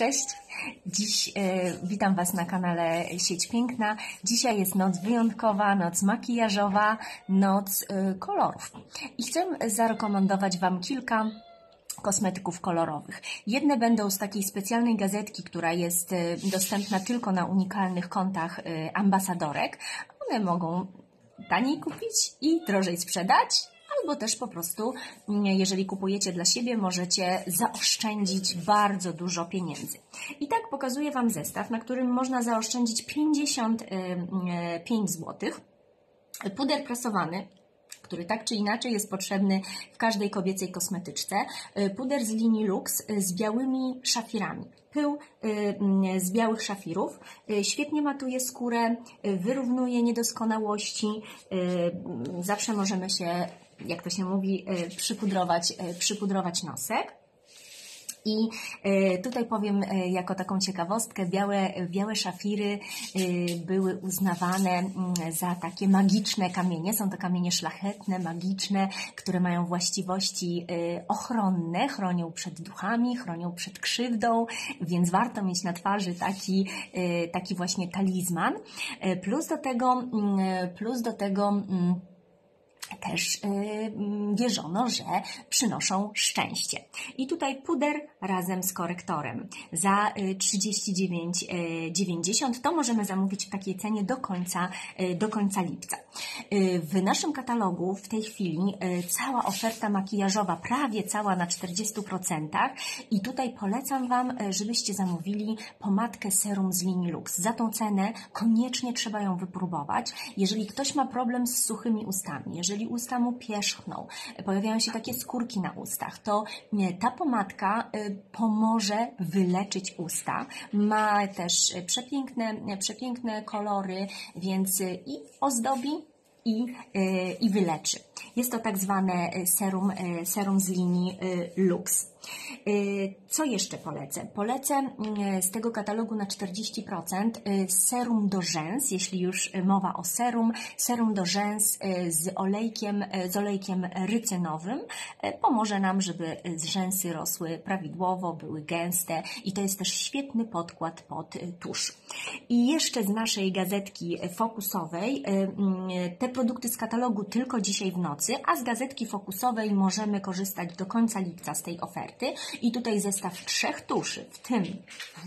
cześć. Dziś e, witam Was na kanale Sieć Piękna. Dzisiaj jest noc wyjątkowa, noc makijażowa, noc e, kolorów. I chcę zarekomendować Wam kilka kosmetyków kolorowych. Jedne będą z takiej specjalnej gazetki, która jest e, dostępna tylko na unikalnych kontach e, ambasadorek. One mogą taniej kupić i drożej sprzedać, albo też po prostu, mm, jeżeli kupujecie dla siebie, możecie zaoszczędzić bardzo dużo pieniędzy. I tak pokazuję Wam zestaw, na którym można zaoszczędzić 55 zł. Puder prasowany, który tak czy inaczej jest potrzebny w każdej kobiecej kosmetyczce. Puder z linii Lux z białymi szafirami. Pył y, z białych szafirów świetnie matuje skórę, wyrównuje niedoskonałości. Y, zawsze możemy się jak to się mówi, e, przypudrować, e, przypudrować nosek. I e, tutaj powiem jako taką ciekawostkę, białe, białe szafiry były uznawane mm, za takie magiczne kamienie. Są to kamienie szlachetne, magiczne, które mają właściwości ochronne, chronią przed duchami, chronią przed krzywdą, więc warto mieć na twarzy taki, taki właśnie talizman. Plus do tego, mm, plus do tego, mm, też y, mm, wierzono, że przynoszą szczęście. I tutaj puder razem z korektorem za 39,90 y, to możemy zamówić w takiej cenie do końca, y, do końca lipca. W naszym katalogu w tej chwili cała oferta makijażowa, prawie cała na 40% i tutaj polecam Wam, żebyście zamówili pomadkę serum z linii Lux. Za tą cenę koniecznie trzeba ją wypróbować. Jeżeli ktoś ma problem z suchymi ustami, jeżeli jeżeli usta mu pierzchną, pojawiają się takie skórki na ustach, to ta pomadka y, pomoże wyleczyć usta. Ma też przepiękne, przepiękne kolory, więc i ozdobi, i, i wyleczy. Jest to tak zwane serum, serum z linii Lux. Y, co jeszcze polecę? Polecę y, z tego katalogu na 40% y, serum do rzęs, jeśli już mowa o serum, serum do rzęs z olejkiem, z olejkiem rycynowym pomoże nam, żeby rzęsy rosły prawidłowo, były gęste i to jest też świetny podkład pod tusz. I jeszcze z naszej gazetki fokusowej te produkty z katalogu tylko dzisiaj w nocy, a z gazetki fokusowej możemy korzystać do końca lipca z tej oferty. Oferty i tutaj zestaw trzech tuszy, w tym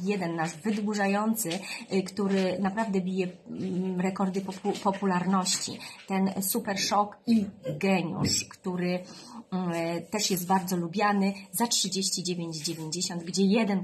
jeden nasz wydłużający, y, który naprawdę bije mm, rekordy popularności, ten Super Shock i Geniusz, który mm, też jest bardzo lubiany za 39,90, gdzie jeden kosztuje